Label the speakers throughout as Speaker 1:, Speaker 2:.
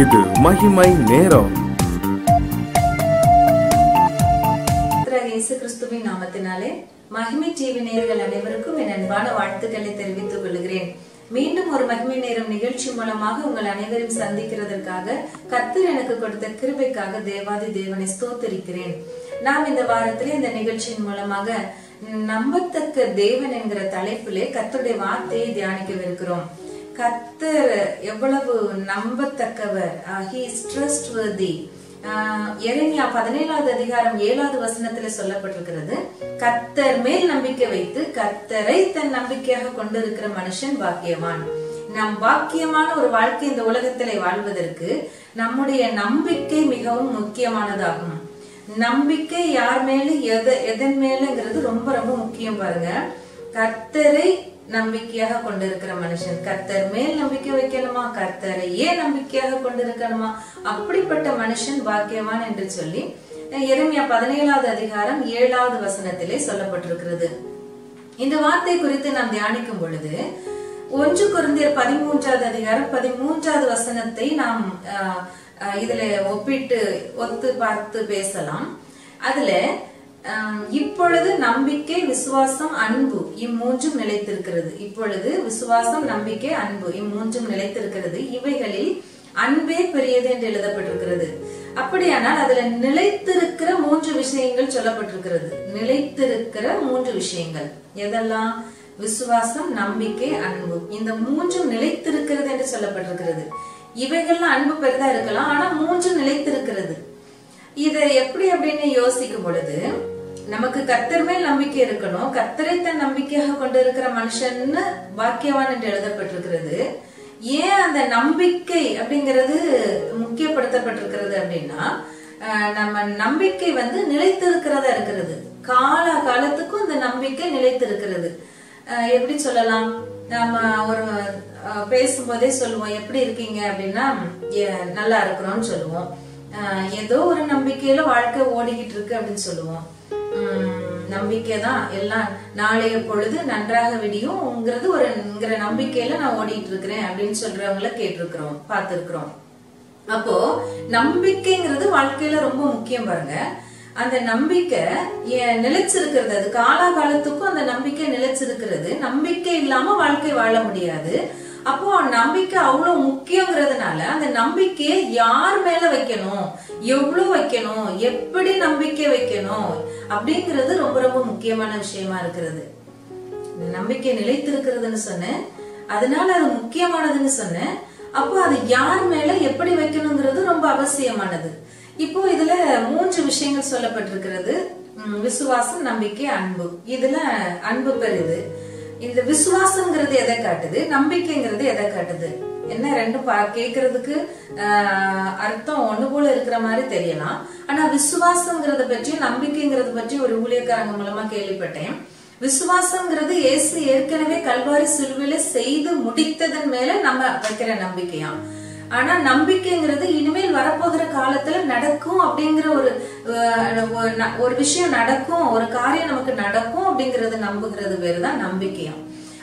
Speaker 1: இது மகிமை நேரம் கிறிஸ்துவின் நாமத்தினாலே மகிமை டிவி நேர்கள் அனைவருக்கும் என் அன்பான வாழ்த்துக்களை தெரிவித்துக் கொள்கிறேன் மீண்டும் ஒரு மகிமை நேரம் நிகழ்ச்சி மூலமாக உங்கள் அனைவரும் சந்திக்கிறதற்காக கத்தர் எனக்கு கொடுத்த கிருபைக்காக தேவாதி தேவனை ஸ்தோத்தரிக்கிறேன் நாம் இந்த வாரத்திலே இந்த நிகழ்ச்சியின் மூலமாக நம்பத்தக்க தேவன் என்கிற தலைப்பிலே கத்தருடைய வார்த்தையை தியானிக்கவிருக்கிறோம் கத்தர் எவ்வளவு நம்பத்தக்கவர் ஹி uh, uh, பதினேழாவது அதிகாரம் ஏழாவது வசனத்துல சொல்லப்பட்டிருக்கிறது கத்தர் மேல் நம்பிக்கை வைத்து கத்தரை தன் நம்பிக்கையாக கொண்டிருக்கிற மனுஷன் பாக்கியவான் நம் பாக்கியமான ஒரு வாழ்க்கை இந்த உலகத்திலே வாழ்வதற்கு நம்முடைய நம்பிக்கை மிகவும் முக்கியமானதாகும் நம்பிக்கை யார் மேல எத எதன் மேலங்கிறது ரொம்ப ரொம்ப முக்கியம் பாருங்க கர்த்தரை நம்பிக்கையாக கொண்டிருக்கிற மனுஷன் கர்த்தர் மேல் நம்பிக்கை வைக்கணுமா கர்த்தரையே நம்பிக்கையாக கொண்டிருக்கணுமா அப்படிப்பட்ட மனுஷன் பாக்கியவான் என்று சொல்லி எருமையா பதினேழாவது அதிகாரம் ஏழாவது வசனத்திலே சொல்லப்பட்டிருக்கிறது இந்த வார்த்தை குறித்து நாம் தியானிக்கும் பொழுது ஒன்று குருந்தியர் பதிமூன்றாவது அதிகாரம் பதிமூன்றாவது வசனத்தை நாம் இதுல ஒப்பிட்டு ஒத்து பார்த்து பேசலாம் அதுல இப்பொழுது நம்பிக்கை விசுவாசம் அன்பு இம்மூன்றும் நிலைத்திருக்கிறது இப்பொழுது விசுவாசம் நம்பிக்கை அன்பு இம்மூன்றும் நிலைத்திருக்கிறது இவைகளில் அன்பே பெரியது என்று எழுதப்பட்டிருக்கிறது அப்படியானால் அதுல நிலைத்திருக்கிற மூன்று விஷயங்கள் சொல்லப்பட்டிருக்கிறது நிலைத்திருக்கிற மூன்று விஷயங்கள் எதெல்லாம் விசுவாசம் நம்பிக்கை அன்பு இந்த மூன்றும் நிலைத்திருக்கிறது என்று சொல்லப்பட்டிருக்கிறது இவைகள்லாம் அன்பு பெரிதா இருக்கலாம் ஆனா மூன்றும் நிலைத்திருக்கிறது இதை எப்படி அப்படின்னு யோசிக்கும் பொழுது நமக்கு கத்தர் மேல் நம்பிக்கை இருக்கணும் கத்தரை தன் நம்பிக்கையாக கொண்டிருக்கிற மனுஷன்னு வாக்கியவான் என்று எழுதப்பட்டிருக்கிறது ஏன் அந்த நம்பிக்கை அப்படிங்கிறது முக்கியப்படுத்தப்பட்டிருக்கிறது அப்படின்னா நம்ம நம்பிக்கை வந்து நிலைத்திருக்கிறதா இருக்கிறது கால காலத்துக்கும் இந்த நம்பிக்கை நிலைத்திருக்கிறது எப்படி சொல்லலாம் நம்ம ஒரு பேசும்போதே சொல்லுவோம் எப்படி இருக்கீங்க அப்படின்னா நல்லா இருக்கிறோம்னு சொல்லுவோம் ஏதோ ஒரு நம்பிக்கையில வாழ்க்கை ஓடிக்கிட்டு இருக்கு அப்படின்னு சொல்லுவோம் நம்பிக்கை தான் எல்லாம் நாளைய பொழுது நன்றாக விடியும்ங்கிறது ஒருங்கிற நம்பிக்கையில நான் ஓடிட்டு இருக்கிறேன் அப்படின்னு சொல்றவங்கள கேட்டிருக்கிறோம் பார்த்திருக்கிறோம் அப்போ நம்பிக்கைங்கிறது வாழ்க்கையில ரொம்ப முக்கியம் பாருங்க அந்த நம்பிக்கை நிலைச்சிருக்கிறது அது காலாகாலத்துக்கும் அந்த நம்பிக்கை நிலைச்சிருக்கிறது நம்பிக்கை இல்லாம வாழ்க்கை வாழ முடியாது அப்போ நம்பிக்கை அவ்வளவு முக்கியங்கிறதுனால அந்த நம்பிக்கையை யார் மேல வைக்கணும் எவ்வளவு வைக்கணும் எப்படி நம்பிக்கை வைக்கணும் அப்படிங்கிறது ரொம்ப ரொம்ப முக்கியமான விஷயமா இருக்கிறது நம்பிக்கை நிலைத்திருக்கிறதுன்னு சொன்னேன் அதனால அது முக்கியமானதுன்னு சொன்னேன் அப்போ அது யார் மேல எப்படி வைக்கணுங்கிறது ரொம்ப அவசியமானது இப்போ இதுல மூன்று விஷயங்கள் சொல்லப்பட்டிருக்கிறது விசுவாசம் நம்பிக்கை அன்பு இதுல அன்பு பெறுது இந்த விசுவாசம்ங்கிறது எதை காட்டுது நம்பிக்கைங்கிறது எதை காட்டுது என்ன ரெண்டும் கேக்குறதுக்கு அர்த்தம் ஒண்ணு போல இருக்கிற மாதிரி தெரியலாம் ஆனா விசுவாசங்கிறத பற்றி நம்பிக்கைங்கிறத பற்றி ஒரு ஊழியக்காரங்க மூலமா கேள்விப்பட்டேன் விசுவாசம்ங்கிறது இயேசு ஏற்கனவே கல்வாரி சிலுவையில செய்து முடித்ததன் மேல நம்ம வைக்கிற நம்பிக்கையாம் ஆனா நம்பிக்கைங்கிறது இனிமேல் வரப்போகிற காலத்துல நடக்கும் அப்படிங்கிற ஒரு ஒரு விஷயம் நடக்கும் ஒரு காரியம் நமக்கு நடக்கும் அப்படிங்கறது நம்புகிறது பேருதான் தான்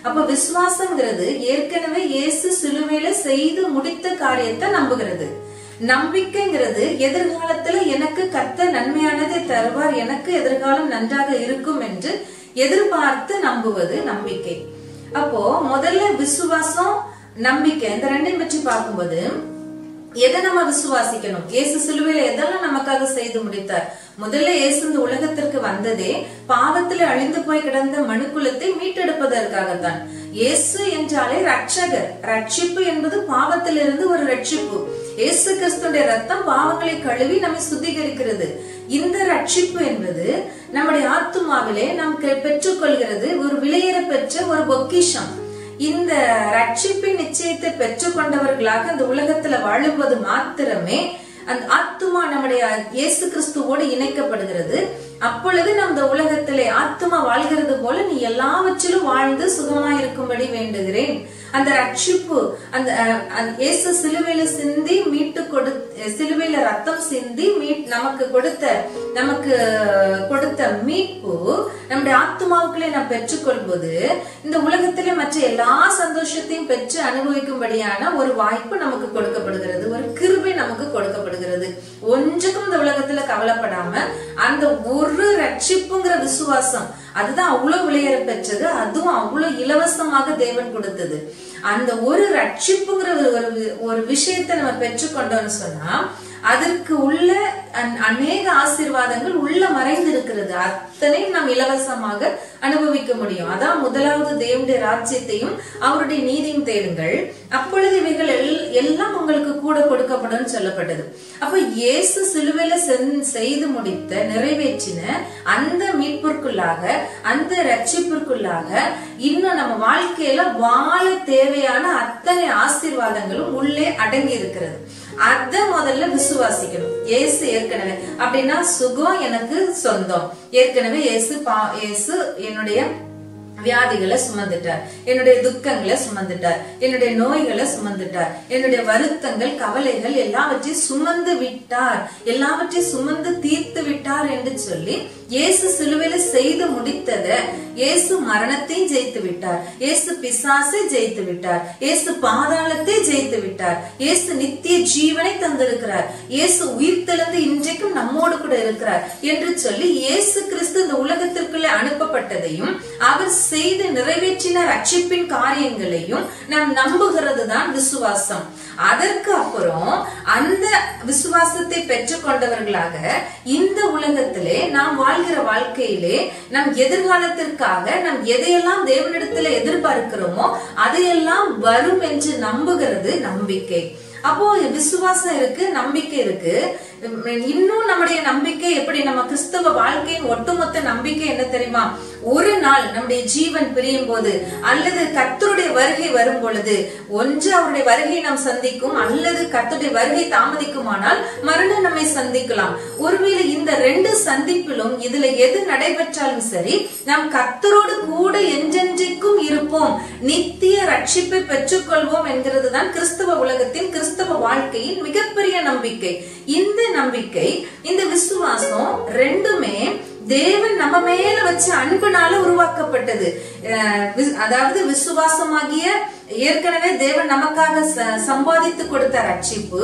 Speaker 1: அப்ப விசுவாசங்கிறது ஏற்கனவே இயேசு சிலுவையில செய்து முடித்த காரியத்தை நம்புகிறது நம்பிக்கைங்கிறது எதிர்காலத்துல எனக்கு கத்த நன்மையானதை தருவார் எனக்கு எதிர்காலம் நன்றாக இருக்கும் என்று எதிர்பார்த்து நம்புவது நம்பிக்கை அப்போ முதல்ல விசுவாசம் நம்பிக்கை இந்த ரெண்டையும் பற்றி பார்க்கும்போது எதை நம்ம விசுவாசிக்கணும் இயேசு சிலுவையில எதெல்லாம் நமக்காக செய்து முடித்தார் முதல்ல இயேசு இந்த உலகத்திற்கு வந்ததே பாவத்துல அழிந்து போய் கிடந்த மனுக்குலத்தை மீட்டெடுப்பதற்காகத்தான் இயேசு என்றாலே ரட்சகர் ரட்சிப்பு என்பது பாவத்திலிருந்து ஒரு ரட்சிப்பு இயேசு கிறிஸ்துடைய ரத்தம் பாவங்களை கழுவி நம்மை சுத்திகரிக்கிறது இந்த ரட்சிப்பு என்பது நம்முடைய ஆத்துமாவிலே நாம் பெற்றுக்கொள்கிறது ஒரு விலையேற பெற்ற ஒரு பொக்கிஷம் இந்த ரட்சிப்பின் நிச்சயத்தை கொண்டவர்களாக அந்த உலகத்துல வாழுவது மாத்திரமே அந்த ஆத்துமா நம்முடைய இயேசு கிறிஸ்துவோடு இணைக்கப்படுகிறது அப்பொழுது நம் உலகத்திலே ஆத்மா வாழ்கிறது போல நீ எல்லாவற்றிலும் வாழ்ந்து சுகமா இருக்கும்படி வேண்டுகிறேன் அந்த ரட்சிப்பு அந்த இயேசு சிலுவையில சிந்தி மீட்டு கொடு சிலுவையில ரத்தம் சிந்தி மீட் நமக்கு கொடுத்த நமக்கு கொடுத்த மீட்பு நம்முடைய ஆத்மாவுக்குள்ளே நாம் பெற்றுக்கொள்வது இந்த உலகத்திலே மற்ற எல்லா சந்தோஷத்தையும் பெற்று அனுபவிக்கும்படியான ஒரு வாய்ப்பு நமக்கு கொடுக்கப்படுகிறது ஒரு கிருபை நமக்கு கொடுக்கப்படுகிறது ஒன்றுக்கும் இந்த உலகத்துல கவலைப்படாம அந்த ஊர் ஒரு ரட்சிப்புங்கிற விசுவாசம் அதுதான் அவ்வளவு விளையற பெற்றது அதுவும் அவ்வளவு இலவசமாக தேவன் கொடுத்தது அந்த ஒரு ரட்சிப்புங்கிற ஒரு விஷயத்தை நம்ம பெற்றுக்கொண்டோம்னு சொன்னா அதற்கு உள்ள அநேக ஆசீர்வாதங்கள் உள்ள மறைந்து இருக்கிறது அத்தனையும் நாம் இலவசமாக அனுபவிக்க முடியும் அதான் முதலாவது தேவனுடைய ராஜ்யத்தையும் அவருடைய நீதியும் தேடுங்கள் அப்பொழுது இவைகள் எல்லாம் உங்களுக்கு கூட கொடுக்கப்படும் சொல்லப்பட்டது அப்ப இயேசு சிலுவையில செய்து முடித்த நிறைவேற்றின அந்த மீட்பிற்குள்ளாக அந்த ரட்சிப்பிற்குள்ளாக இன்னும் நம்ம வாழ்க்கையில வாழ தேவையான அத்தனை ஆசீர்வாதங்கள் பொருளும் உள்ளே அடங்கி இருக்கிறது அத முதல்ல விசுவாசிக்கணும் ஏசு ஏற்கனவே அப்படின்னா சுகம் எனக்கு சொந்தம் ஏற்கனவே இயேசு பா ஏசு என்னுடைய வியாதிகளை சுமந்துட்டார் என்னுடைய துக்கங்களை சுமந்துட்டார் என்னுடைய நோய்களை சுமந்துட்டார் என்னுடைய வருத்தங்கள் கவலைகள் எல்லாவற்றையும் சுமந்து விட்டார் எல்லாவற்றையும் சுமந்து தீர்த்து விட்டார் என்று சொல்லி இயேசு சிலுவையில செய்து முடித்தத இயேசு மரணத்தை ஜெயித்து விட்டார் இயேசு பிசாசை ஜெயித்து விட்டார் இயேசு பாதாளத்தை ஜெயித்து விட்டார் இயேசு நித்திய ஜீவனை தந்திருக்கிறார் இயேசு உயிர் இன்றைக்கும் நம்மோடு கூட இருக்கிறார் என்று சொல்லி இயேசு கிறிஸ்து இந்த உலகத்திற்குள்ளே அனுப்பப்பட்டதையும் அவர் செய்து நிறைவேற்றின ரட்சிப்பின் காரியங்களையும் நாம் நம்புகிறது தான் விசுவாசம் அதற்கு அப்புறம் அந்த விசுவாசத்தை கொண்டவர்களாக இந்த உலகத்திலே நாம் வாழ்கிற வாழ்க்கையிலே நம் எதிர்காலத்திற்காக நாம் எதையெல்லாம் தேவனிடத்துல எதிர்பார்க்கிறோமோ அதையெல்லாம் வரும் என்று நம்புகிறது நம்பிக்கை அப்போ விசுவாசம் இருக்கு நம்பிக்கை இருக்கு இன்னும் நம்முடைய நம்பிக்கை எப்படி நம்ம கிறிஸ்தவ வாழ்க்கையின் ஒட்டுமொத்த நம்பிக்கை என்ன தெரியுமா ஒரு நாள் நம்முடைய ஜீவன் பிரியும் போது அல்லது கத்தருடைய வருகை வரும் பொழுது ஒன்று அவருடைய வருகை நாம் சந்திக்கும் அல்லது கத்தருடைய வருகை தாமதிக்குமானால் மறுநாள் நம்மை சந்திக்கலாம் ஒருவேளை இந்த ரெண்டு சந்திப்பிலும் இதுல எது நடைபெற்றாலும் சரி நாம் கத்தரோடு கூட என்றென்றைக்கும் இருப்போம் நித்திய ரட்சிப்பை பெற்றுக்கொள்வோம் என்கிறது தான் கிறிஸ்தவ உலகத்தின் கிறிஸ்தவ வாழ்க்கையின் மிகப்பெரிய நம்பிக்கை இந்த நம்பிக்கை இந்த விசுவாசம் ரெண்டுமே தேவன் நம்ம மேல வச்ச அன்புனால உருவாக்கப்பட்டது அதாவது விசுவாசமாகிய ஏற்கனவே தேவன் நமக்காக சம்பாதித்து கொடுத்த ரட்சிப்பு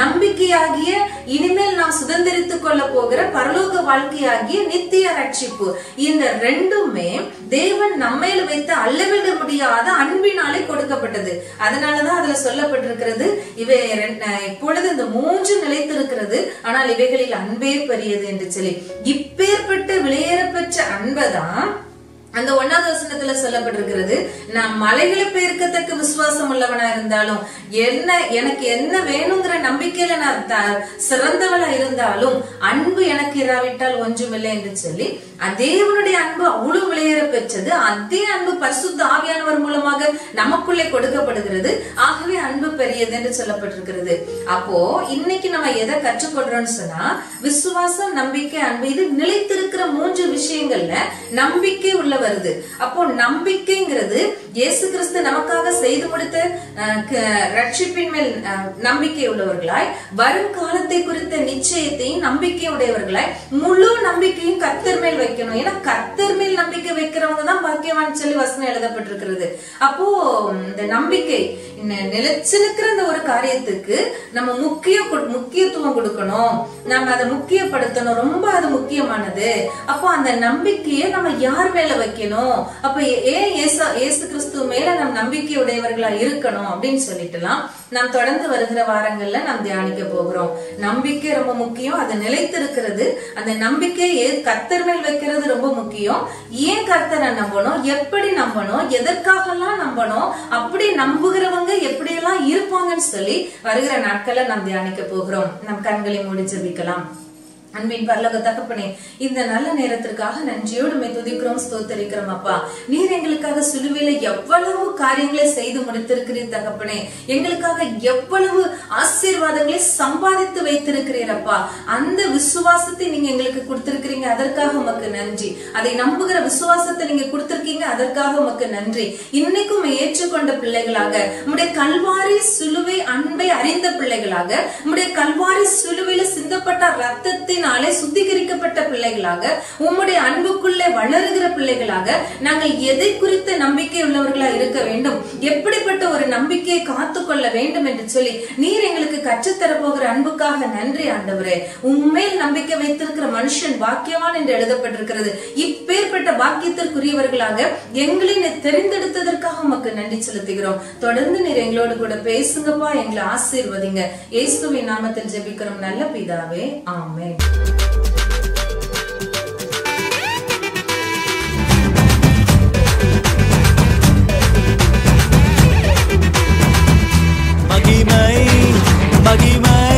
Speaker 1: நம்பிக்கையாகிய இனிமேல் நாம் சுதந்திரித்துக் கொள்ள போகிற பரலோக வாழ்க்கையாகிய நித்திய ரட்சிப்பு இந்த ரெண்டுமே தேவன் நம்மையில வைத்து அல்லவிட முடியாத அன்பினாலே கொடுக்கப்பட்டது அதனாலதான் அதுல சொல்லப்பட்டிருக்கிறது இவை இப்பொழுது இந்த மூன்று நிலைத்திருக்கிறது ஆனால் இவைகளில் அன்பே பெரியது என்று சொல்லி இப்பேற்பட்ட பெற்ற அன்பதான் அந்த ஒன்னாவது வசனத்துல சொல்லப்பட்டிருக்கிறது நான் மலைகளை பெருக்கத்தக்க விசுவாசம் உள்ளவனா இருந்தாலும் என்ன எனக்கு என்ன வேணுங்கிற நம்பிக்கையில நான் சிறந்தவளா இருந்தாலும் அன்பு எனக்கு இராவிட்டால் ஒன்றுமில்லை என்று சொல்லி தேவனுடைய அன்பு அவ்வளவு விளையேற பெற்றது அதே அன்பு பசு தாவியானவர் மூலமாக நமக்குள்ளே கொடுக்கப்படுகிறது ஆகவே அன்பு பெரியது என்று சொல்லப்பட்டிருக்கிறது அப்போ இன்னைக்கு நம்ம எதை கற்றுக்கொள்றோம்னு சொன்னா விசுவாசம் நம்பிக்கை அன்பு இது நிலைத்திருக்கிற மூன்று விஷயங்கள்ல நம்பிக்கை உள்ளவர் வருது அப்போ நம்பிக்கைங்கிறது இயேசு கிறிஸ்து நமக்காக செய்து கொடுத்த ரட்சிப்பின் மேல் நம்பிக்கை உள்ளவர்களாய் வரும் காலத்தை குறித்த நிச்சயத்தையும் நம்பிக்கை உடையவர்களாய் முழு நம்பிக்கையும் கத்தர் மேல் வைக்கணும் ஏன்னா கத்தர் மேல் நம்பிக்கை வைக்கிறவங்க தான் பாக்கியவான் சொல்லி வசனம் எழுதப்பட்டிருக்கிறது அப்போ இந்த நம்பிக்கை நிலைச்சு நிற்கிற இந்த ஒரு காரியத்துக்கு நம்ம முக்கிய முக்கியத்துவம் கொடுக்கணும் நம்ம அதை முக்கியப்படுத்தணும் ரொம்ப அது முக்கியமானது அப்போ அந்த நம்பிக்கையை நம்ம யார் மேல வைக்கணும் வைக்கணும் அப்ப ஏன் ஏசு கிறிஸ்து மேல நம் நம்பிக்கை உடையவர்களா இருக்கணும் அப்படின்னு சொல்லிட்டுலாம் நாம் தொடர்ந்து வருகிற வாரங்கள்ல நாம் தியானிக்க போகிறோம் நம்பிக்கை ரொம்ப முக்கியம் அது நிலைத்திருக்கிறது அந்த நம்பிக்கை கத்தர் மேல் வைக்கிறது ரொம்ப முக்கியம் ஏன் கர்த்தரை நம்பணும் எப்படி நம்பணும் எதற்காக எல்லாம் நம்பணும் அப்படி நம்புகிறவங்க எப்படி எல்லாம் இருப்பாங்கன்னு சொல்லி வருகிற நாட்களை நாம் தியானிக்க போகிறோம் நம் கண்களை மூடி ஜபிக்கலாம் அன்பின் பரலோக தகப்பனே இந்த நல்ல நேரத்திற்காக நன்றியோடு துதிக்கிறோம் ஸ்தோத்தரிக்கிறோம் அப்பா நீர் எங்களுக்காக சுலுவையில எவ்வளவு காரியங்களை செய்து முடித்திருக்கிறீர் தகப்பனே எங்களுக்காக எவ்வளவு ஆசீர்வாதங்களை சம்பாதித்து வைத்திருக்கிறீர் அப்பா அந்த விசுவாசத்தை நீங்க எங்களுக்கு கொடுத்திருக்கிறீங்க அதற்காக உமக்கு நன்றி அதை நம்புகிற விசுவாசத்தை நீங்க கொடுத்திருக்கீங்க அதற்காக உமக்கு நன்றி இன்னைக்கும் ஏற்றுக்கொண்ட பிள்ளைகளாக உடைய கல்வாரி சுலுவை அன்பை அறிந்த பிள்ளைகளாக உடைய கல்வாரி சுலுவையில சிந்தப்பட்ட ரத்தத்தின் வசனத்தினாலே சுத்திகரிக்கப்பட்ட பிள்ளைகளாக உம்முடைய அன்புக்குள்ளே வளருகிற பிள்ளைகளாக நாங்கள் எதை குறித்த நம்பிக்கை உள்ளவர்களா இருக்க வேண்டும் எப்படிப்பட்ட ஒரு நம்பிக்கையை காத்து கொள்ள வேண்டும் என்று சொல்லி நீர் எங்களுக்கு கற்றுத்தரப்போகிற அன்புக்காக நன்றி ஆண்டவரே உண்மையில் நம்பிக்கை வைத்திருக்கிற மனுஷன் பாக்கியவான் என்று எழுதப்பட்டிருக்கிறது இப்பேற்பட்ட பாக்கியத்திற்குரியவர்களாக எங்களை தெரிந்தெடுத்ததற்காக உமக்கு நன்றி செலுத்துகிறோம் தொடர்ந்து நீர் எங்களோடு கூட பேசுங்கப்பா எங்களை ஆசீர்வதிங்க இயேசுவின் நாமத்தில் ஜெபிக்கிறோம் நல்ல பிதாவே ஆமே Magimay, magimay